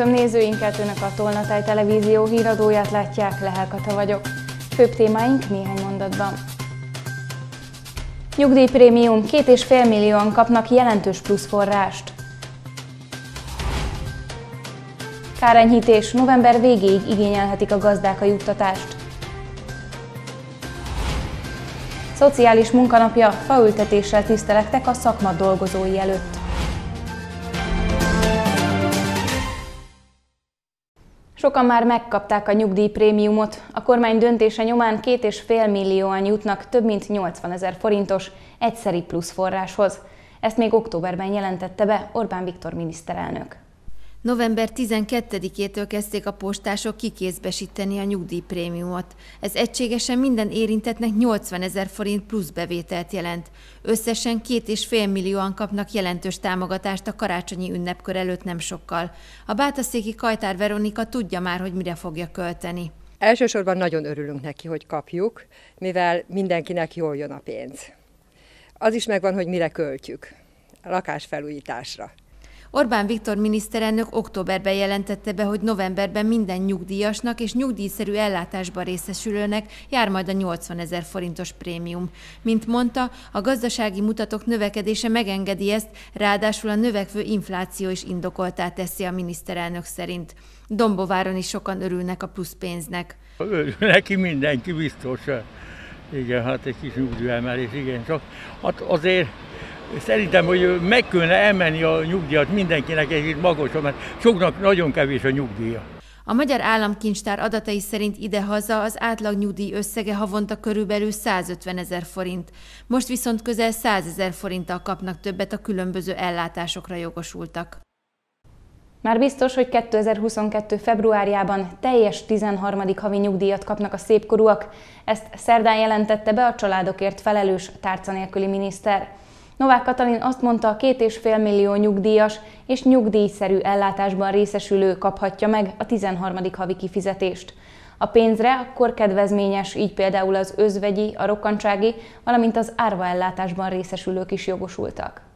Köszöntöm nézőinket, Önök a Tolnatáj Televízió híradóját látják, Lehel Kata vagyok. Főbb témáink néhány mondatban. Nyugdíjprémium, két és fél millióan kapnak jelentős plusz forrást. Kárenyhítés, november végéig igényelhetik a gazdák a juttatást. Szociális munkanapja, faültetéssel tisztelektek a szakma dolgozói előtt. Sokan már megkapták a nyugdíjprémiumot. A kormány döntése nyomán két és fél millióan jutnak több mint 80 ezer forintos egyszeri plusz forráshoz. Ezt még októberben jelentette be Orbán Viktor miniszterelnök. November 12-től kezdték a postások kikézbesíteni a nyugdíjprémiumot. Ez egységesen minden érintetnek 80 ezer forint plusz bevételt jelent. Összesen két és fél millióan kapnak jelentős támogatást a karácsonyi ünnepkör előtt nem sokkal. A bátaszéki Kajtár Veronika tudja már, hogy mire fogja költeni. Elsősorban nagyon örülünk neki, hogy kapjuk, mivel mindenkinek jól jön a pénz. Az is megvan, hogy mire költjük. A lakásfelújításra. Orbán Viktor miniszterelnök októberben jelentette be, hogy novemberben minden nyugdíjasnak és nyugdíjszerű ellátásban részesülőnek jár majd a 80 ezer forintos prémium. Mint mondta, a gazdasági mutatók növekedése megengedi ezt, ráadásul a növekvő infláció is indokoltá teszi a miniszterelnök szerint. Dombováron is sokan örülnek a plusz pénznek. Neki mindenki biztos. Igen, hát egy kis nyugdíjemelés, igen, csak hát azért Szerintem, hogy meg kellene emelni a nyugdíjat mindenkinek egy magasabb, mert soknak nagyon kevés a nyugdíja. A Magyar Államkincstár adatai szerint idehaza az átlag nyugdíj összege havonta körülbelül 150 ezer forint. Most viszont közel 100 ezer forinttal kapnak többet a különböző ellátásokra jogosultak. Már biztos, hogy 2022. februárjában teljes 13. havi nyugdíjat kapnak a szépkorúak. Ezt szerdán jelentette be a családokért felelős tárca nélküli miniszter. Novák Katalin azt mondta, a két és fél millió nyugdíjas és nyugdíjszerű ellátásban részesülő kaphatja meg a 13. havi kifizetést. A pénzre akkor kedvezményes, így például az özvegyi, a rokkantsági, valamint az árva ellátásban részesülők is jogosultak.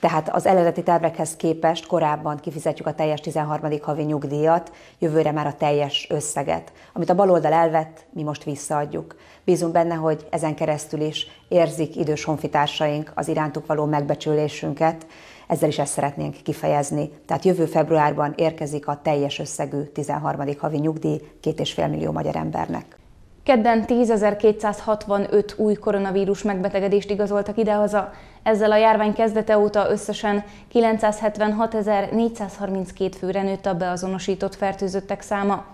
Tehát az eredeti tervekhez képest korábban kifizetjük a teljes 13. havi nyugdíjat, jövőre már a teljes összeget. Amit a baloldal elvett, mi most visszaadjuk. Bízunk benne, hogy ezen keresztül is érzik idős honfitársaink az irántuk való megbecsülésünket, ezzel is ezt szeretnénk kifejezni. Tehát jövő februárban érkezik a teljes összegű 13. havi nyugdíj 2,5 millió magyar embernek. Kedden 10.265 új koronavírus megbetegedést igazoltak idehaza, ezzel a járvány kezdete óta összesen 976.432 főre nőtt a beazonosított fertőzöttek száma.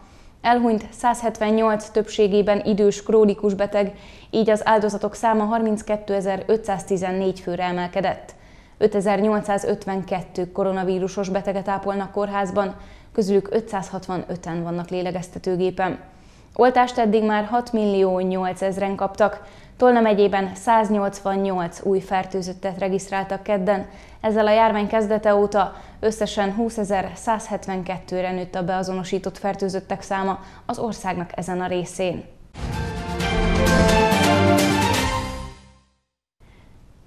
Elhunyt 178 többségében idős krónikus beteg, így az áldozatok száma 32.514 főre emelkedett. 5852 koronavírusos beteget ápolnak kórházban, közülük 565-en vannak lélegeztetőgépen. Oltást eddig már 6 millió 8 ezren kaptak, Tolna megyében 188 új fertőzöttet regisztráltak kedden, ezzel a járvány kezdete óta összesen 20.172-re nőtt a beazonosított fertőzöttek száma az országnak ezen a részén.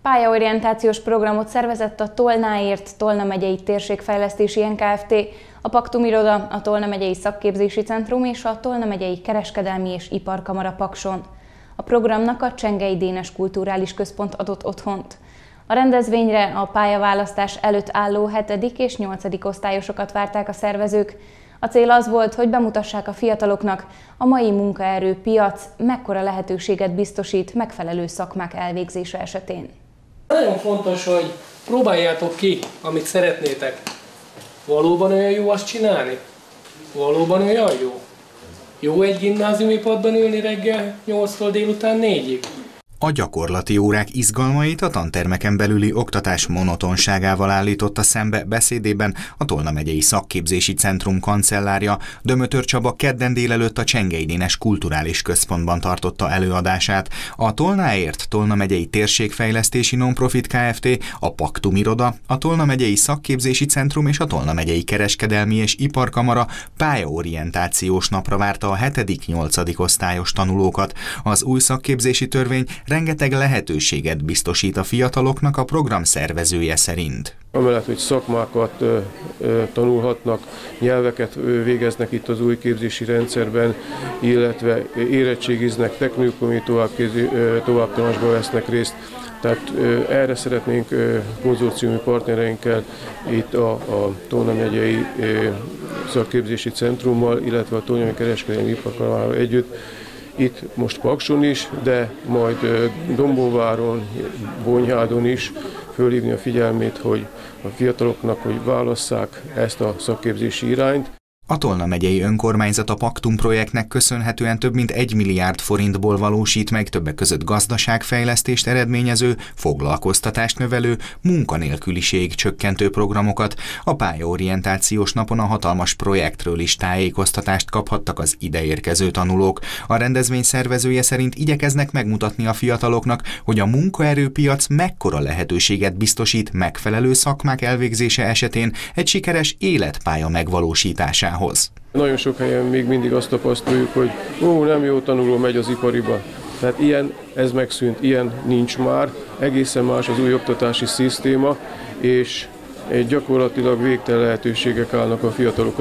Pályaorientációs programot szervezett a Tolnáért Tolna megyei térségfejlesztési NKFT, a Paktum Iroda, a Tolna megyei szakképzési centrum és a Tolna megyei kereskedelmi és iparkamara Pakson. A programnak a Csengei Dénes Kulturális Központ adott otthont. A rendezvényre a pályaválasztás előtt álló 7. és 8. osztályosokat várták a szervezők. A cél az volt, hogy bemutassák a fiataloknak, a mai munkaerőpiac mekkora lehetőséget biztosít megfelelő szakmák elvégzése esetén. Nagyon fontos, hogy próbáljátok ki, amit szeretnétek. Valóban olyan jó azt csinálni? Valóban olyan jó? Jó egy gimnáziumi padban ülni reggel 8-tól délután 4-ig? A gyakorlati órák izgalmait a tantermeken belüli oktatás monotonságával állította szembe beszédében a Tolna megyei szakképzési centrum kancellárja Dömötör Csaba kedden délelőtt a Csengeidénes Kulturális Központban tartotta előadását. A Tolnáért Tolna megyei térségfejlesztési nonprofit Kft., a Paktum Iroda, a Tolna megyei szakképzési centrum és a Tolna megyei kereskedelmi és iparkamara pályaorientációs napra várta a 7.-8. osztályos tanulókat. Az új szakképzési törvény rengeteg lehetőséget biztosít a fiataloknak a program szervezője szerint. Amellett, hogy szakmákat tanulhatnak, nyelveket végeznek itt az új képzési rendszerben, illetve érettségiznek, technikumi továbbtanulásba vesznek részt, tehát erre szeretnénk konzorciumi partnereinkkel itt a, a Tóna megyei szakképzési centrummal, illetve a Tóna kereskedelmi iparkamarával együtt itt most Pakson is, de majd Dombóváron, Bonyhádon is fölhívni a figyelmét, hogy a fiataloknak, hogy válasszák ezt a szakképzési irányt. A Tolna megyei önkormányzat a Paktum projektnek köszönhetően több mint egy milliárd forintból valósít meg többek között gazdaságfejlesztést eredményező, foglalkoztatást növelő, munkanélküliség csökkentő programokat. A pályaorientációs napon a hatalmas projektről is tájékoztatást kaphattak az ideérkező tanulók. A rendezvény szervezője szerint igyekeznek megmutatni a fiataloknak, hogy a munkaerőpiac mekkora lehetőséget biztosít megfelelő szakmák elvégzése esetén egy sikeres életpálya megvalósításához munkához. Nagyon sok helyen még mindig azt tapasztaljuk, hogy ó, nem jó tanuló megy az ipariba. Tehát ilyen, ez megszűnt, ilyen nincs már. Egészen más az új oktatási szisztéma, és egy gyakorlatilag végtelen lehetőségek állnak a fiatalok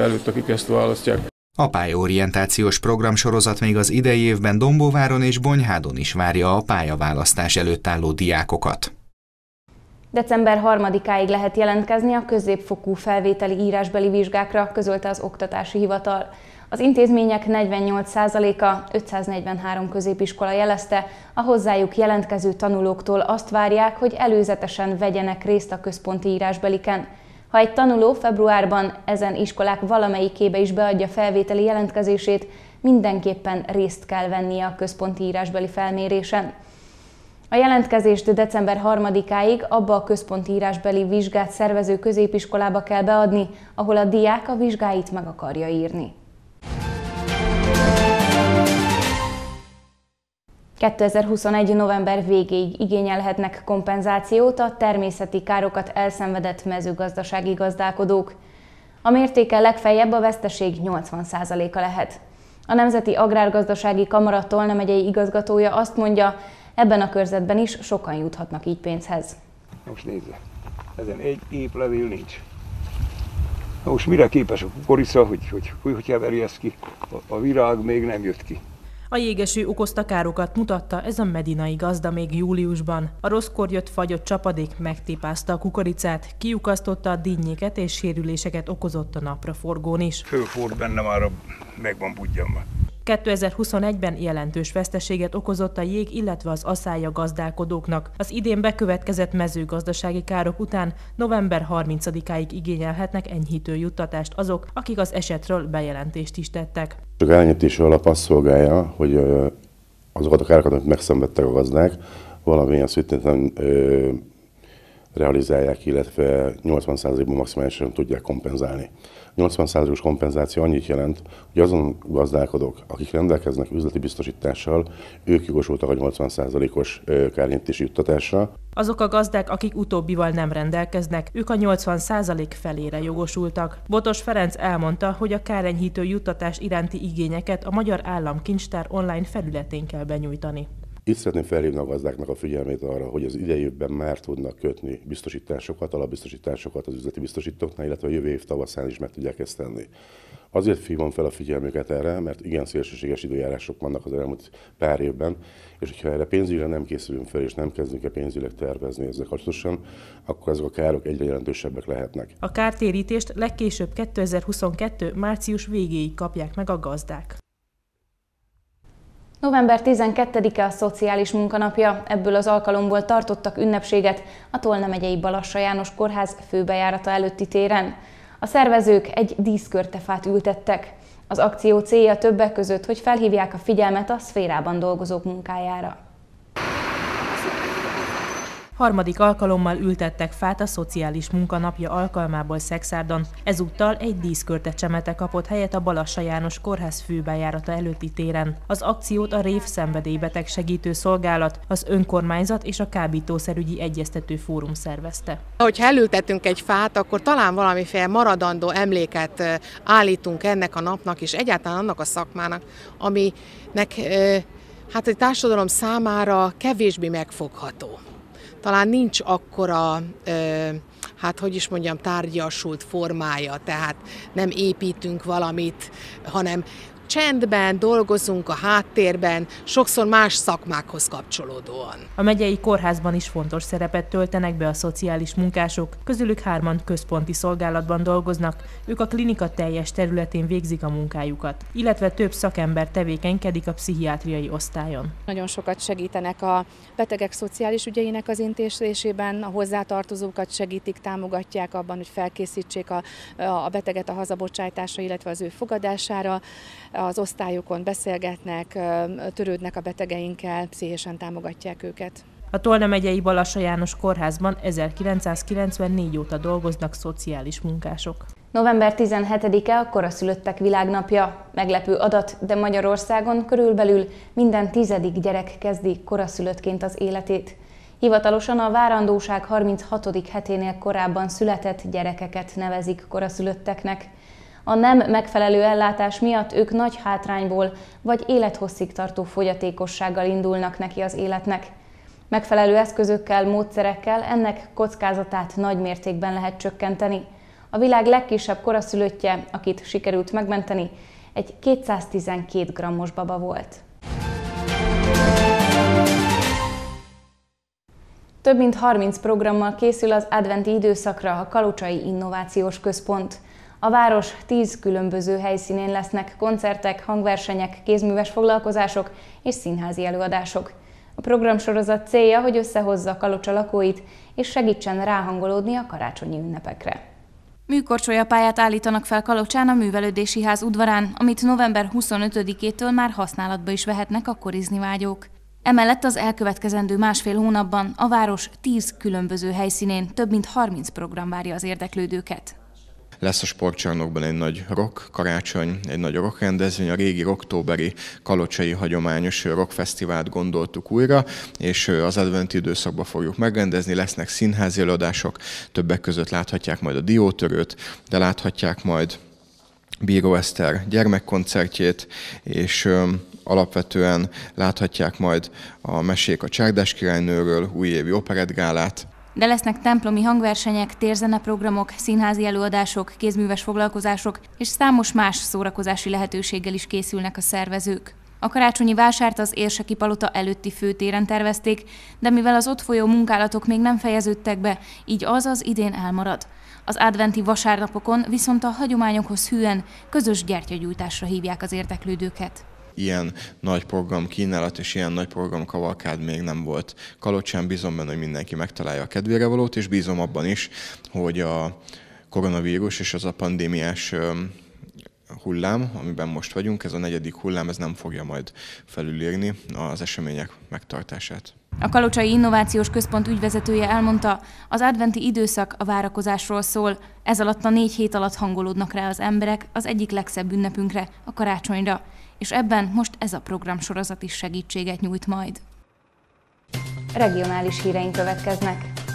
előtt, akik ezt választják. A pályaorientációs programsorozat még az idei évben Dombóváron és Bonyhádon is várja a pályaválasztás előtt álló diákokat. December 3-áig lehet jelentkezni a középfokú felvételi írásbeli vizsgákra, közölte az Oktatási Hivatal. Az intézmények 48%-a, 543 középiskola jelezte, a hozzájuk jelentkező tanulóktól azt várják, hogy előzetesen vegyenek részt a központi írásbeliken. Ha egy tanuló februárban ezen iskolák valamelyikébe is beadja felvételi jelentkezését, mindenképpen részt kell vennie a központi írásbeli felmérésen. A jelentkezést december 3-áig abba a központi írásbeli vizsgát szervező középiskolába kell beadni, ahol a diák a vizsgáit meg akarja írni. 2021. november végéig igényelhetnek kompenzációt a természeti károkat elszenvedett mezőgazdasági gazdálkodók. A mértéke legfeljebb a veszteség 80%-a lehet. A Nemzeti Agrárgazdasági Kamara Tolna megyei igazgatója azt mondja, Ebben a körzetben is sokan juthatnak így pénzhez. Most nézze, ezen egy épp levél nincs. Most mire képes a kukorica, hogy, hogy, hogy, hogy heveri ezt ki? A, a virág még nem jött ki. A jégeső okozta károkat mutatta ez a medinai gazda még júliusban. A rosszkor jött fagyott csapadék megtépázta a kukoricát, kiukasztotta a dinnyéket és sérüléseket okozott a napraforgón is. Fölford benne már a meg van budjanva. 2021-ben jelentős veszteséget okozott a jég, illetve az aszája gazdálkodóknak. Az idén bekövetkezett mezőgazdasági károk után november 30-áig igényelhetnek enyhítő juttatást azok, akik az esetről bejelentést is tettek. Csak elnyitésű alap azt szolgálja, hogy azokat a károkat, amit megszenvedtek a gazdák, valamilyen szinten realizálják, illetve 80%-ban maximálisan tudják kompenzálni. 80%-os kompenzáció annyit jelent, hogy azon gazdálkodók, akik rendelkeznek üzleti biztosítással, ők jogosultak a 80%-os kárnyítési juttatásra. Azok a gazdák, akik utóbbival nem rendelkeznek, ők a 80% felére jogosultak. Botos Ferenc elmondta, hogy a kárenyhítő juttatás iránti igényeket a Magyar Államkincstár online felületén kell benyújtani. Itt szeretném felhívni a gazdáknak a figyelmét arra, hogy az idejében már tudnak kötni biztosításokat, alapbiztosításokat az üzleti biztosítóknál, illetve a jövő év tavaszán is meg tudják ezt tenni. Azért hívom fel a figyelmüket erre, mert igen szélsőséges időjárások vannak az elmúlt pár évben, és hogyha erre pénzügyre nem készülünk fel, és nem kezdünk el pénzügyileg tervezni ezzel kapcsolatosan, akkor ezek a károk egyre jelentősebbek lehetnek. A kártérítést legkésőbb 2022. március végéig kapják meg a gazdák. November 12-e a Szociális Munkanapja, ebből az alkalomból tartottak ünnepséget a Tolna megyei Balassa János Kórház főbejárata előtti téren. A szervezők egy díszkörtefát ültettek. Az akció célja többek között, hogy felhívják a figyelmet a szférában dolgozók munkájára. Harmadik alkalommal ültettek fát a Szociális Munkanapja alkalmából Szexárdon. Ezúttal egy díszkörte csemete kapott helyet a Balassa János Kórház főbejárata előtti téren. Az akciót a Rév szenvedélybeteg segítő szolgálat, az önkormányzat és a kábítószerügyi egyeztető fórum szervezte. Hogyha elültetünk egy fát, akkor talán valamiféle maradandó emléket állítunk ennek a napnak és egyáltalán annak a szakmának, aminek hát a társadalom számára kevésbé megfogható. Talán nincs akkora, hát hogy is mondjam, tárgyasult formája, tehát nem építünk valamit, hanem csendben dolgozunk a háttérben, sokszor más szakmákhoz kapcsolódóan. A megyei kórházban is fontos szerepet töltenek be a szociális munkások, közülük hárman központi szolgálatban dolgoznak, ők a klinika teljes területén végzik a munkájukat, illetve több szakember tevékenykedik a pszichiátriai osztályon. Nagyon sokat segítenek a betegek szociális ügyeinek az intézésében, a hozzátartozókat segítik, támogatják abban, hogy felkészítsék a, a beteget a hazabocsájtásra, illetve az ő fogadására az osztályokon beszélgetnek, törődnek a betegeinkkel, pszichésen támogatják őket. A Tolna megyei Balassa János kórházban 1994 óta dolgoznak szociális munkások. November 17-e a koraszülöttek világnapja. Meglepő adat, de Magyarországon körülbelül minden tizedik gyerek kezdi koraszülöttként az életét. Hivatalosan a várandóság 36. heténél korábban született gyerekeket nevezik koraszülötteknek. A nem megfelelő ellátás miatt ők nagy hátrányból vagy élethosszig tartó fogyatékossággal indulnak neki az életnek. Megfelelő eszközökkel, módszerekkel ennek kockázatát nagy mértékben lehet csökkenteni. A világ legkisebb koraszülöttje, akit sikerült megmenteni, egy 212 grammos baba volt. Több mint 30 programmal készül az adventi időszakra a Kalocsai Innovációs Központ. A város tíz különböző helyszínén lesznek koncertek, hangversenyek, kézműves foglalkozások és színházi előadások. A programsorozat célja, hogy összehozza Kalocsa lakóit és segítsen ráhangolódni a karácsonyi ünnepekre. Műkorcsolya pályát állítanak fel Kalocsán a Művelődési Ház udvarán, amit november 25-től már használatba is vehetnek a korizni vágyók. Emellett az elkövetkezendő másfél hónapban a város 10 különböző helyszínén több mint 30 program várja az érdeklődőket. Lesz a sportcsarnokban egy nagy rock karácsony, egy nagy rock rendezvény, a régi októberi kalocsai hagyományos rockfesztivált gondoltuk újra, és az adventi időszakban fogjuk megrendezni, lesznek színházi előadások, többek között láthatják majd a diótörőt, de láthatják majd Bíró Eszter gyermekkoncertjét, és alapvetően láthatják majd a mesék a Csárdás királynőről, újévi operettgálát, de lesznek templomi hangversenyek, térzeneprogramok, színházi előadások, kézműves foglalkozások és számos más szórakozási lehetőséggel is készülnek a szervezők. A karácsonyi vásárt az Érseki Palota előtti főtéren tervezték, de mivel az ott folyó munkálatok még nem fejeződtek be, így az az idén elmarad. Az adventi vasárnapokon viszont a hagyományokhoz hűen közös gyertyagyújtásra hívják az érdeklődőket ilyen nagy program kínálat és ilyen nagy program kavalkád még nem volt. Kalocsán bízom benne, hogy mindenki megtalálja a kedvére valót, és bízom abban is, hogy a koronavírus és az a pandémiás hullám, amiben most vagyunk, ez a negyedik hullám, ez nem fogja majd felülírni az események megtartását. A Kalocsai Innovációs Központ ügyvezetője elmondta, az adventi időszak a várakozásról szól. Ez alatt a négy hét alatt hangolódnak rá az emberek az egyik legszebb ünnepünkre, a karácsonyra és ebben most ez a programsorozat is segítséget nyújt majd. Regionális híreink következnek.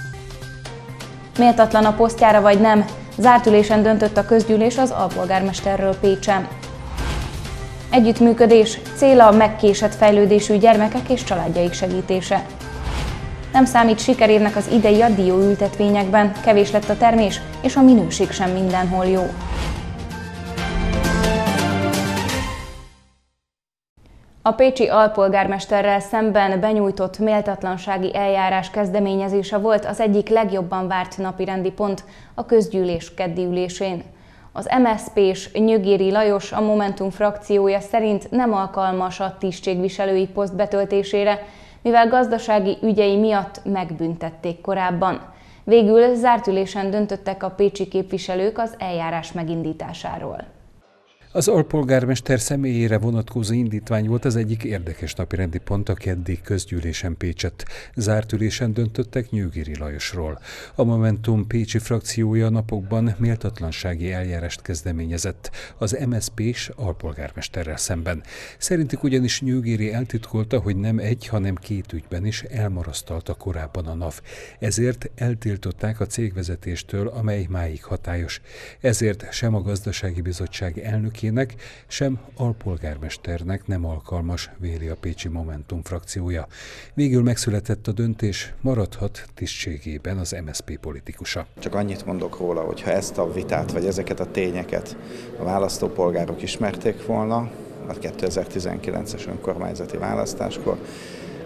Méltatlan a posztjára vagy nem? Zárt ülésen döntött a közgyűlés az alpolgármesterről Pécsen. Együttműködés, céla a megkésett fejlődésű gyermekek és családjaik segítése. Nem számít sikerének az idei addió ültetvényekben, kevés lett a termés, és a minőség sem mindenhol jó. A pécsi alpolgármesterrel szemben benyújtott méltatlansági eljárás kezdeményezése volt az egyik legjobban várt napirendi pont a közgyűlés keddi ülésén. Az MSZP és Nyögéri Lajos, a Momentum frakciója szerint nem alkalmas a tisztségviselői poszt betöltésére, mivel gazdasági ügyei miatt megbüntették korábban. Végül zárt ülésen döntöttek a pécsi képviselők az eljárás megindításáról. Az alpolgármester személyére vonatkozó indítvány volt az egyik érdekes napirendi pont a keddi közgyűlésen Pécset. Zárt ülésen döntöttek Nyűgéri Lajosról. A Momentum Pécsi frakciója napokban méltatlansági eljárást kezdeményezett az MSZP-s alpolgármesterrel szemben. Szerintük ugyanis Nyűgéri eltitkolta, hogy nem egy, hanem két ügyben is elmarasztalta korábban a NAV. Ezért eltiltották a cégvezetéstől, amely máig hatályos. Ezért sem a gazdasági bizottság elnöki elnökének, sem alpolgármesternek nem alkalmas, véli a Pécsi Momentum frakciója. Végül megszületett a döntés, maradhat tisztségében az MSP politikusa. Csak annyit mondok róla, hogy ha ezt a vitát, vagy ezeket a tényeket a választópolgárok ismerték volna, a 2019-es önkormányzati választáskor,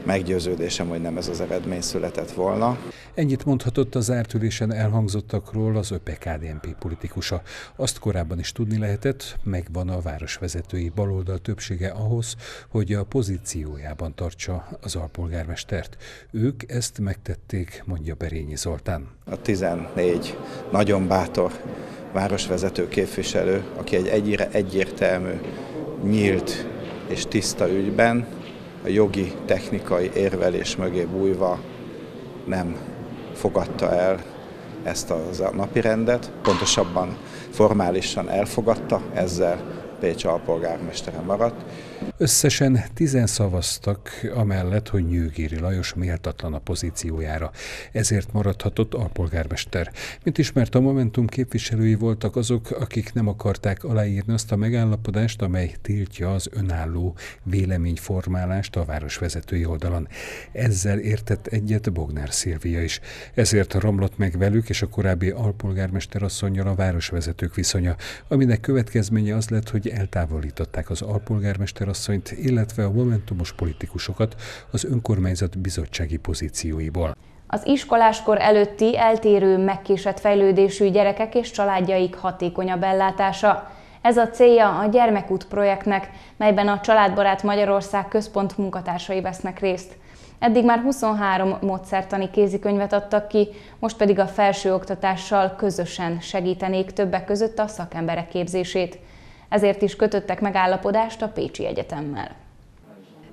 meggyőződésem, hogy nem ez az eredmény született volna. Ennyit mondhatott az ártülésen elhangzottakról az ÖPKDNP politikusa. Azt korábban is tudni lehetett, megvan a városvezetői baloldal többsége ahhoz, hogy a pozíciójában tartsa az alpolgármestert. Ők ezt megtették, mondja Berényi Zoltán. A 14 nagyon bátor városvezető képviselő, aki egy egyre egyértelmű, nyílt és tiszta ügyben a jogi, technikai érvelés mögé bújva nem fogadta el ezt a napi rendet, pontosabban formálisan elfogadta, ezzel Pécs alpolgármestere maradt. Összesen tizen szavaztak amellett, hogy Nyűgéri Lajos méltatlan a pozíciójára. Ezért maradhatott alpolgármester. Mint ismert, a Momentum képviselői voltak azok, akik nem akarták aláírni azt a megállapodást, amely tiltja az önálló véleményformálást a városvezetői oldalon. Ezzel értett egyet Bognár Szilvia is. Ezért romlott meg velük és a korábbi alpolgármester asszonyjal a városvezetők viszonya, aminek következménye az lett, hogy eltávolították az alpolgármester asszonyt, illetve a momentumos politikusokat az önkormányzat bizottsági pozícióiból. Az iskoláskor előtti eltérő, megkésett fejlődésű gyerekek és családjaik hatékonyabb ellátása. Ez a célja a Gyermekút projektnek, melyben a Családbarát Magyarország központ munkatársai vesznek részt. Eddig már 23 módszertani kézikönyvet adtak ki, most pedig a felsőoktatással közösen segítenék többek között a szakemberek képzését ezért is kötöttek megállapodást a Pécsi Egyetemmel.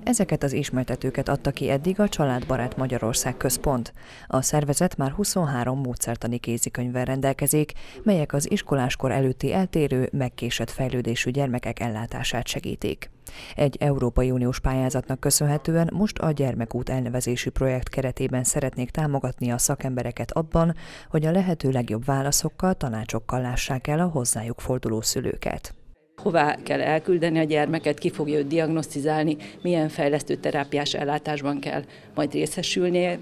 Ezeket az ismertetőket adta ki eddig a Családbarát Magyarország Központ. A szervezet már 23 módszertani kézikönyvvel rendelkezik, melyek az iskoláskor előtti eltérő, megkésett fejlődésű gyermekek ellátását segítik. Egy Európai Uniós pályázatnak köszönhetően most a Gyermekút elnevezésű projekt keretében szeretnék támogatni a szakembereket abban, hogy a lehető legjobb válaszokkal, tanácsokkal lássák el a hozzájuk forduló szülőket hová kell elküldeni a gyermeket, ki fogja őt diagnosztizálni, milyen fejlesztő terápiás ellátásban kell majd részesülnie,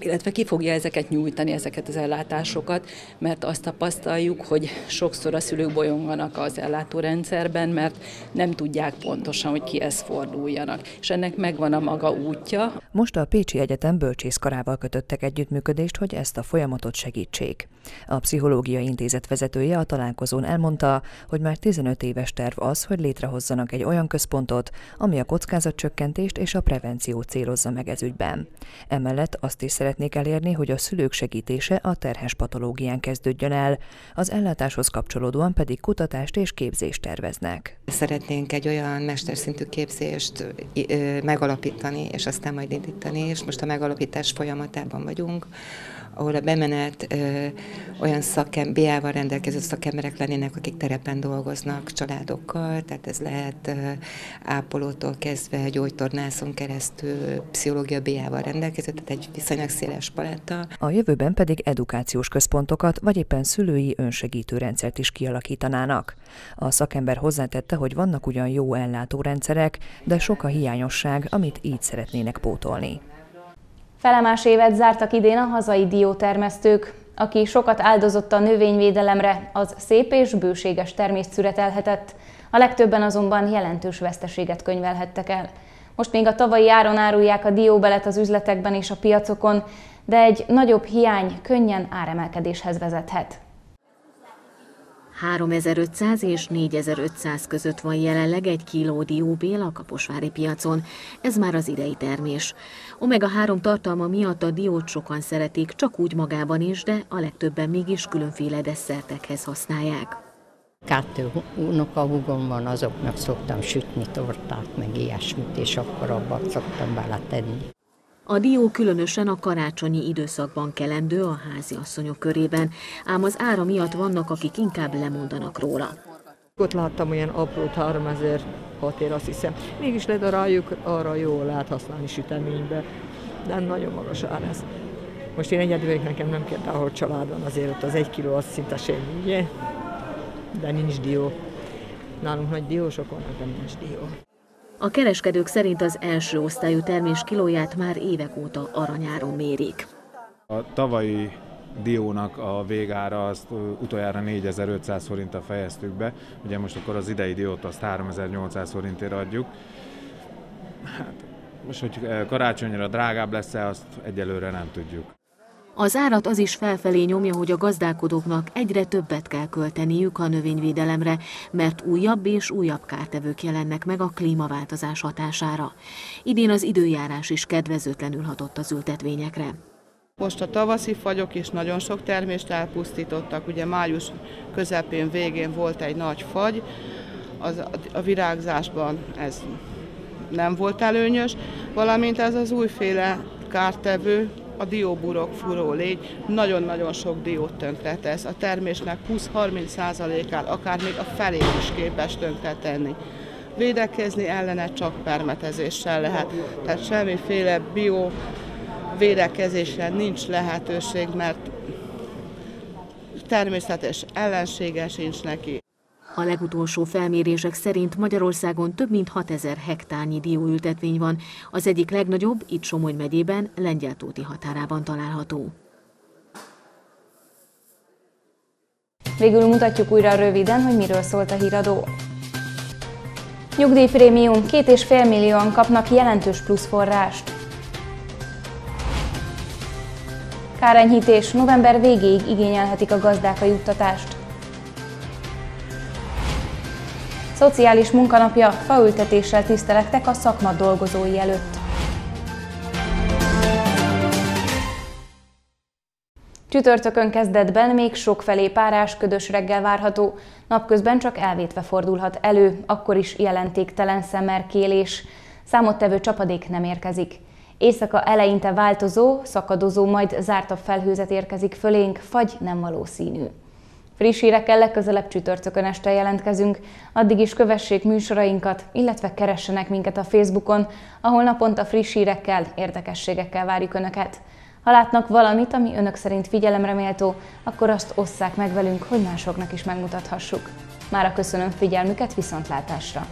illetve ki fogja ezeket nyújtani, ezeket az ellátásokat, mert azt tapasztaljuk, hogy sokszor a szülők bolyonganak az ellátórendszerben, mert nem tudják pontosan, hogy kihez forduljanak, és ennek megvan a maga útja. Most a Pécsi Egyetem bölcsészkarával kötöttek együttműködést, hogy ezt a folyamatot segítsék. A Pszichológiai Intézet vezetője a találkozón elmondta, hogy már 15 éves terv az, hogy létrehozzanak egy olyan központot, ami a kockázatcsökkentést és a prevenciót célozza meg ez ügyben. Emellett azt is szeretnék elérni, hogy a szülők segítése a terhes patológián kezdődjön el, az ellátáshoz kapcsolódóan pedig kutatást és képzést terveznek. Szeretnénk egy olyan mesterszintű képzést megalapítani, és aztán majd indítani, és most a megalapítás folyamatában vagyunk, ahol a bemenet ö, olyan szakem, BA-val rendelkező szakemberek lennének, akik terepen dolgoznak családokkal, tehát ez lehet ö, ápolótól kezdve gyógytornászon keresztül pszichológia BA-val rendelkező, tehát egy viszonylag széles paletta. A jövőben pedig edukációs központokat, vagy éppen szülői önsegítő rendszert is kialakítanának. A szakember hozzátette, hogy vannak ugyan jó ellátórendszerek, de sok a hiányosság, amit így szeretnének pótolni. Felemás évet zártak idén a hazai diótermesztők. Aki sokat áldozott a növényvédelemre, az szép és bőséges termést szüretelhetett, a legtöbben azonban jelentős veszteséget könyvelhettek el. Most még a tavalyi áron árulják a dióbelet az üzletekben és a piacokon, de egy nagyobb hiány könnyen áremelkedéshez vezethet. 3500 és 4500 között van jelenleg egy kiló dióbél a kaposvári piacon. Ez már az idei termés. Omega-3 tartalma miatt a diót sokan szeretik, csak úgy magában is, de a legtöbben mégis különféle desszertekhez használják. Kettő unokahúgom van, azoknak szoktam sütni tortát, meg ilyesmit, és akkor abba szoktam beletenni. A dió különösen a karácsonyi időszakban kelendő a házi asszonyok körében, ám az ára miatt vannak, akik inkább lemondanak róla. Ott láttam olyan aprót 3000 hat ér, azt hiszem. Mégis ledaráljuk, arra jól lehet használni süteménybe, de nagyon magas ár ez. Most én egyedül vagyok, nekem nem kell, ahol család van, azért ott az egy kiló az szinte semmi, ugye? De nincs dió. nálunk nagy diósokon, nem nincs dió. A kereskedők szerint az első osztályú termés kilóját már évek óta aranyáron mérik. A tavalyi diónak a végára azt utoljára 4500 forinttal fejeztük be, ugye most akkor az idei diót azt 3800 forintért adjuk. Hát most, hogy karácsonyra drágább lesz-e, azt egyelőre nem tudjuk. Az árat az is felfelé nyomja, hogy a gazdálkodóknak egyre többet kell költeniük a növényvédelemre, mert újabb és újabb kártevők jelennek meg a klímaváltozás hatására. Idén az időjárás is kedvezőtlenül hatott az ültetvényekre. Most a tavaszi fagyok is nagyon sok termést elpusztítottak, ugye május közepén végén volt egy nagy fagy, az, a virágzásban ez nem volt előnyös, valamint ez az újféle kártevő, a dióburok furó légy nagyon-nagyon sok diót tönkretesz. A termésnek 20-30%-át, akár még a felé is képes tönkretenni. Védekezni ellene csak permetezéssel lehet, tehát semmiféle bio védekezésre nincs lehetőség, mert természetes ellensége sincs neki. A legutolsó felmérések szerint Magyarországon több mint 6000 hektárnyi dióültetvény van, az egyik legnagyobb itt Somogy megyében, Lengyeltóti határában található. Végül mutatjuk újra röviden, hogy miről szólt a híradó. Nyugdíjprémium, két és fél millióan kapnak jelentős plusz forrást. Kárenyhítés, november végéig igényelhetik a gazdák a juttatást. Szociális munkanapja, faültetéssel tisztelektek a szakma dolgozói előtt. Csütörtökön kezdetben még sokfelé párás, ködös reggel várható, napközben csak elvétve fordulhat elő, akkor is jelentéktelen szemmerkélés. Számottevő csapadék nem érkezik. Éjszaka eleinte változó, szakadozó, majd zártabb felhőzet érkezik fölénk, fagy nem valószínű. Friss hírekkel legközelebb csütörtökön este jelentkezünk, addig is kövessék műsorainkat, illetve keressenek minket a Facebookon, ahol naponta friss hírekkel, érdekességekkel várjuk Önöket. Ha látnak valamit, ami Önök szerint figyelemre méltó, akkor azt osszák meg velünk, hogy másoknak is megmutathassuk. Mára köszönöm figyelmüket, viszontlátásra!